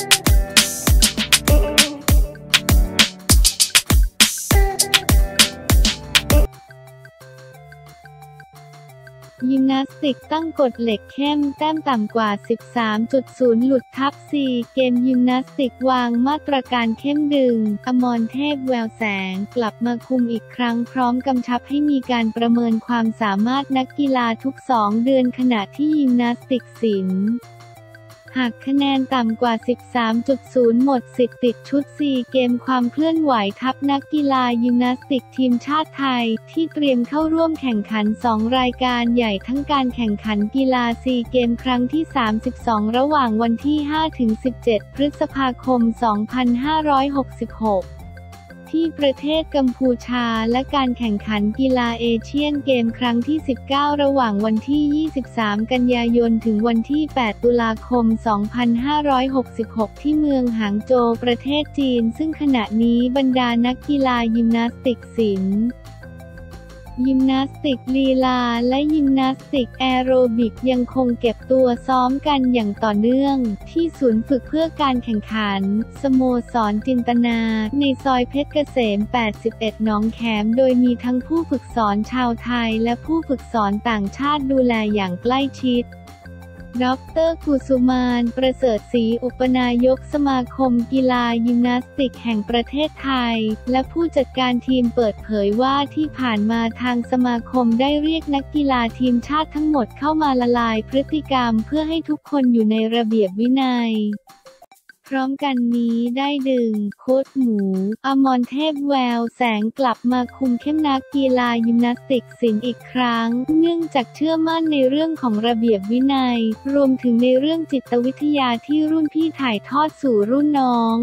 ยิมนาสติกตั้งกฎเหล็กเข้มแต้มต่ำกว่า 13.0 หลุดทับ 4 เกมยิมนาสติกวางมาตรการเข้มดึง อมรเทพแววแสงกลับมาคุมอีกครั้งพร้อมกำชับให้มีการประเมินความสามารถนักกีฬาทุก 2 เดือนขณะที่ยิมนาสติกศิลป์ หากคะแนนต่ำกว่า 13.0 หมดสิทธิ์ติดชุด 4 เกมความเคลื่อนไหวทัพนักกีฬายิมนาสติกทีมชาติไทย ที่เตรียมเข้าร่วมแข่งขัน 2 รายการใหญ่ทั้งการแข่งขันกีฬา 4 เกมครั้งที่ 32 ระหว่างวันที่ 5-17 พฤษภาคม 2566 ที่ประเทศกัมพูชาและการแข่งขันกีฬาเอเชียนเกมครั้งที่ 19 ระหว่างวันที่ 23 กันยายนถึงวันที่ 8 ตุลาคม 2566 ที่เมืองหางโจวประเทศจีน ซึ่งขณะนี้บรรดานักกีฬายิมนาสติกศิลป์ ยิมนาสติกลีลา และยิมนาสติกแอโรบิกยังคงเก็บตัวซ้อมกันอย่างต่อเนื่อง ที่ศูนย์ฝึกเพื่อการแข่งขัน สโมสรจินตนา ในซอยเพชรเกษม 81 หนองแขม โดยมีทั้งผู้ฝึกสอนชาวไทยและผู้ฝึกสอนต่างชาติดูแลอย่างใกล้ชิด ดรกุสุมานประเสริฐศรีอุปนายกสมาคมกีฬายิมนาสติกแห่งประเทศไทย และผู้จัดการทีมเปิดเผยว่าที่ผ่านมาทางสมาคมได้เรียกนักกีฬาทีมชาติทั้งหมดเข้ามาละลายพฤติกรรมเพื่อให้ทุกคนอยู่ในระเบียบวินัย พร้อมกันนี้ได้ดึง โค้ชหมู อมรเทพแวว แสงกลับมาคุมเข้มนักกีฬายิมนาสติกสินอีกครั้ง เนื่องจากเชื่อมั่นในเรื่องของระเบียบวินัย รวมถึงในเรื่องจิตวิทยาที่รุ่นพี่ถ่ายทอดสู่รุ่นน้อง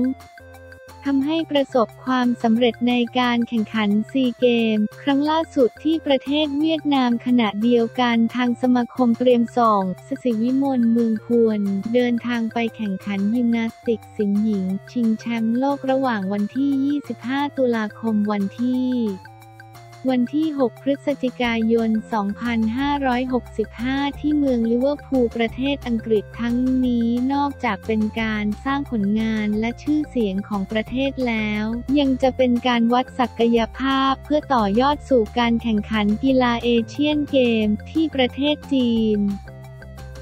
ทำให้ประสบความสำเร็จในการแข่งขันซีเกม ครั้งล่าสุดที่ประเทศเวียดนามขณะเดียวกันทางสมาคมเตรียมส่งสสิวิมลเมืองพวนเดินทางไปแข่งขันยิมนาสติกสิงห์หญิง ชิงแชมป์โลกระหว่างวันที่ 25 ตุลาคมวันที่ วันที่ 6 พฤศจิกายน 2565 ที่เมืองลิเวอร์พูลประเทศอังกฤษทั้งนี้นอกจากเป็นการสร้างผลงานและชื่อเสียงของประเทศแล้ว ยังจะเป็นการวัดศักยภาพเพื่อต่อยอดสู่การแข่งขันกีฬาเอเชียนเกมที่ประเทศจีน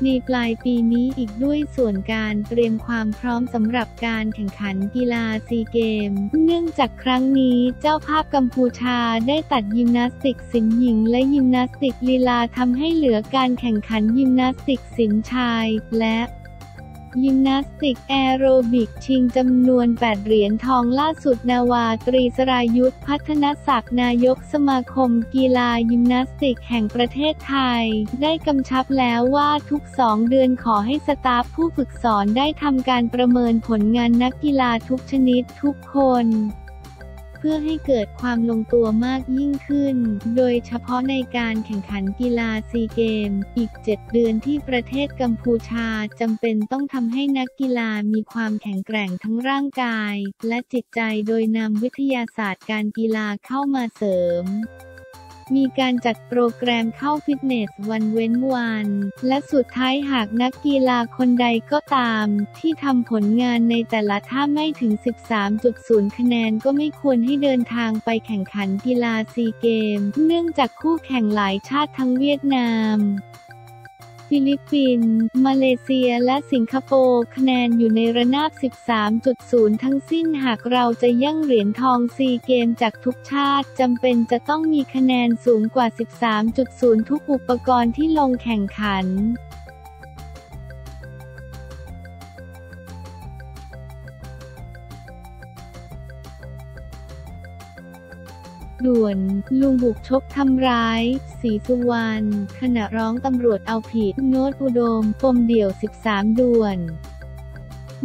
ในปลายปีนี้อีกด้วยส่วนการเตรียมความพร้อมสำหรับการแข่งขันกีฬาซีเกมส์ เนื่องจากครั้งนี้เจ้าภาพกัมพูชาได้ตัดยิมนาสติกศิลป์หญิง และยิมนาสติกลีลาทำให้เหลือการแข่งขันยิมนาสติกศิลป์ชาย และ ยิมนาสติกแอโรบิกชิงจำนวน 8 เหรียญทองล่าสุดนาวาตรีสรายุทธพัฒนศักดิ์นายกสมาคมกีฬายิมนาสติกแห่งประเทศไทย ได้กำชับแล้วว่าทุก 2 เดือนขอให้สตาฟผู้ฝึกสอนได้ทำการประเมินผลงานนักกีฬาทุกชนิดทุกคน พื่อให้เกิดความลงตัวมากยิ่งขึ้น โดยเฉพาะในการแข่งขันกีฬาซีเกม อีก 7 เดือนที่ประเทศกัมพูชาจำเป็นต้องทำให้นักกีฬามีความแข็งแกร่งทั้งร่างกาย และจิตใจโดยนำวิทยาศาสตร์การกีฬาเข้ามาเสริม มีการจัดโปรแกรมเข้าฟิตเนสวันเว้นวัน และสุดท้ายหากนักกีฬาคนใดก็ตาม ที่ทำผลงานในแต่ละท่าไม่ถึง 13.0 คะแนนก็ไม่ควรให้เดินทางไปแข่งขันกีฬาซีเกมส์ เนื่องจากคู่แข่งหลายชาติทั้งเวียดนาม ฟิลิปปินส์มาเลเซียและสิงคโปร์คะแนนอยู่ในระนาบ 13.0 ทั้งสิ้นหากเราจะยั่งเหรียญทองซีเกมจากทุกชาติจำเป็นจะต้องมีคะแนนสูงกว่า 13.0 ทุกอุปกรณ์ที่ลงแข่งขัน ด่วน ลุงบุกชกทำร้ายศรีสุวรรณขณะร้องตำรวจเอาผิด โน้ตอุดม ปมเดี่ยว 13 ด่วน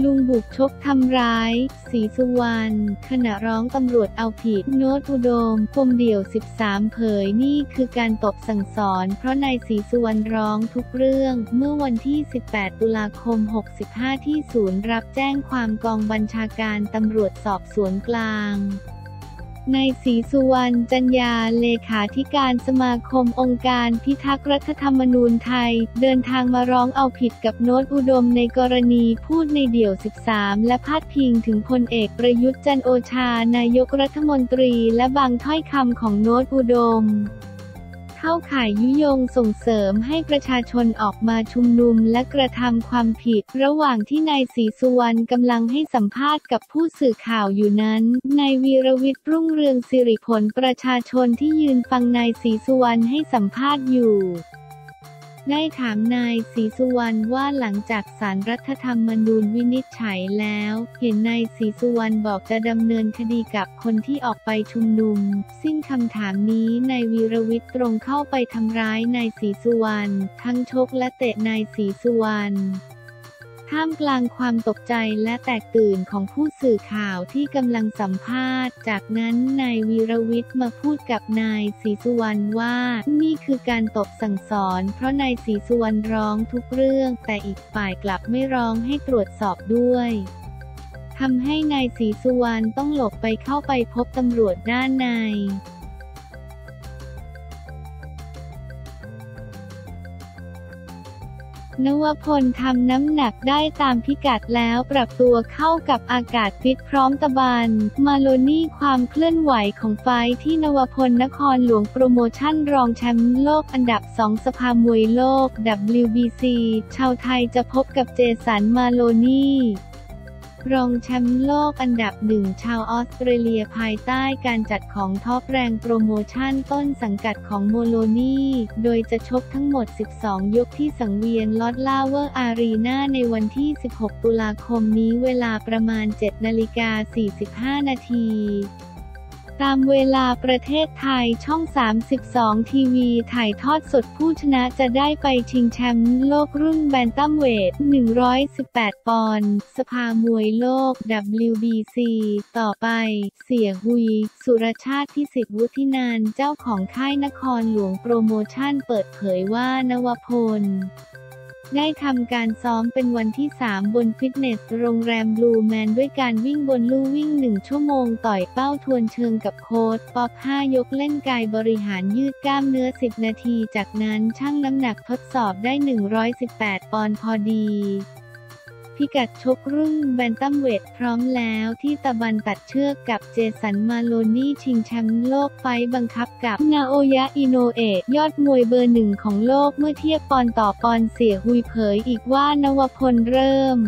ลุงบุกชกทำร้ายศรีสุวรรณขณะร้องตำรวจเอาผิด โน้ตอุดม ปมเดี่ยว 13 เผยนี่คือการตบสั่งสอน เพราะนายศรีสุวรรณร้องทุกเรื่อง เมื่อวันที่ 18 ตุลาคม 65 ที่ศูนย์รับแจ้งความกองบัญชาการตำรวจสอบสวนกลาง นายศรีสุวรรณจันยาเลขาธิการสมาคมองค์การพิทักษ์รัฐธรรมนูญไทย เดินทางมาร้องเอาผิดกับโน้ตอุดมในกรณีพูดในเดี่ยว 13 และพาดพิงถึงพลเอกประยุทธ์จันโอชานายกรัฐมนตรีและบางถ้อยคำของโน้ตอุดม เข้าข่ายยุยงส่งเสริมให้ประชาชนออกมาชุมนุมและกระทำความผิด ระหว่างที่นายศรีสุวรรณกำลังให้สัมภาษณ์กับผู้สื่อข่าวอยู่นั้น นายวีรวิทย์รุ่งเรืองสิริผลประชาชนที่ยืนฟังนายศรีสุวรรณให้สัมภาษณ์อยู่ ได้ถามนายศรีสุวรรณว่าหลังจากสารรัฐธรรมนูญวินิจฉัยแล้ว เห็นนายศรีสุวรรณบอกจะดำเนินคดีกับคนที่ออกไปชุมนุมซึ่งคำถามนี้นายวีรวิทย์ตรงเข้าไปทำร้ายนายศรีสุวรรณทั้งชกและเตะนายศรีสุวรรณ ท่ามกลางความตกใจและแตกตื่นของผู้สื่อข่าวที่กำลังสัมภาษณ์ จากนั้นนายวีรวิทย์มาพูดกับนายศรีสุวรรณว่า นี่คือการตบสั่งสอน เพราะนายศรีสุวรรณร้องทุกเรื่อง แต่อีกฝ่ายกลับไม่ร้องให้ตรวจสอบด้วยทำให้นายศรีสุวรรณต้องหลบไปเข้าไปพบตำรวจด้านใน นวพลทำน้ำหนักได้ตามพิกัดแล้วปรับตัวเข้ากับอากาศฟิตพร้อมตะบัน มาโลนี่ความเคลื่อนไหวของไฟต์ที่นวพลนครหลวงโปรโมชั่นรองแชมป์โลกอันดับ 2 สภามวยโลก WBC ชาวไทยจะพบกับเจสันมาโลนี่ รองแชมป์โลกอันดับหนึ่งชาวออสเตรเลียภายใต้การจัดของ Top Rank โปรโมชั่นต้นสังกัดของโมโลนีโดยจะชกทั้งหมด 12 ยกที่สังเวียนร็อดเลเวอร์อารีนาในวันที่ 16 ตุลาคมนี้เวลาประมาณ 7 นาฬิกา 45 นาที ตามเวลาประเทศไทยช่อง 32 ทีวีถ่ายทอดสดผู้ชนะจะได้ไปชิงแชมป์โลกรุ่นแบนตัมเวท 118 ปอนด์ สภามวยโลก WBC ต่อไป เสียหุย สุรชาติพิสิทธิ์วุฒินันเจ้าของค่ายนครหลวงโปรโมชั่นเปิดเผยว่านวพล ได้ทำการซ้อมเป็นวันที่ 3 บนฟิตเนส โรงแรมบลูแมนด้วยการวิ่งบนลู่วิ่ง 1 ชั่วโมงต่อยเป้าทวนเชิงกับโค้ชป๊อป 5 ยกเล่นกายบริหารยืดกล้ามเนื้อ 10 นาที จากนั้นชั่งน้ำหนักทดสอบได้ 118 ปอนด์พอดี พิกัดชกรุ่นแบนตัมเวทพร้อมแล้วที่ตะบันตัดเชือกกับเจสันมาโลนี่ชิงแชมป์โลกไฟต์บังคับกับนาโอยะอิโนเอะยอดมวยเบอร์หนึ่งของโลกเมื่อเทียบปอนด์ต่อปอนด์เสียหุยเผยอีกว่านวพลเริ่ม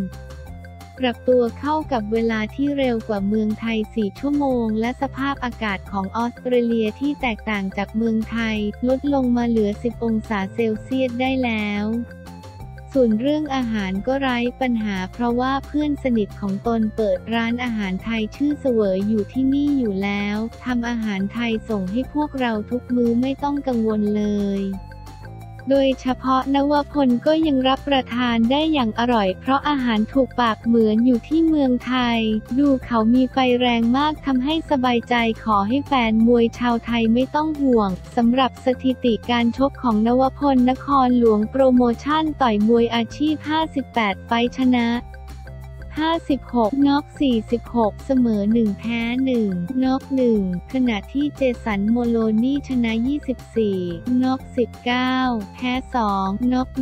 ปรับตัวเข้ากับเวลาที่เร็วกว่าเมืองไทย 4 ชั่วโมง และสภาพอากาศของออสเตรเลียที่แตกต่างจากเมืองไทย ลดลงมาเหลือ 10 องศาเซลเซียสได้แล้ว ส่วนเรื่องอาหารก็ไร้ปัญหาเพราะว่าเพื่อนสนิทของตนเปิดร้านอาหารไทยชื่อเสวยอยู่ที่นี่อยู่แล้วทำอาหารไทยส่งให้พวกเราทุกมื้อไม่ต้องกังวลเลย โดยเฉพาะนวพลก็ยังรับประทานได้อย่างอร่อย เพราะอาหารถูกปากเหมือนอยู่ที่เมืองไทย ดูเขามีไฟแรงมากทำให้สบายใจขอให้แฟนมวยชาวไทยไม่ต้องห่วงสำหรับสถิติการชกของนวพลนครหลวงโปรโมชั่นต่อยมวยอาชีพ 58 ไฟชนะ 56น็อก46 เสมอ 1 แพ้ 1น็อก1ขณะที่เจสันโมโลนี่ชนะ 24น็อก19 แพ้ 2น็อก1